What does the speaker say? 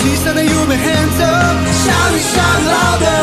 she said that you were handsome shawty shawty love her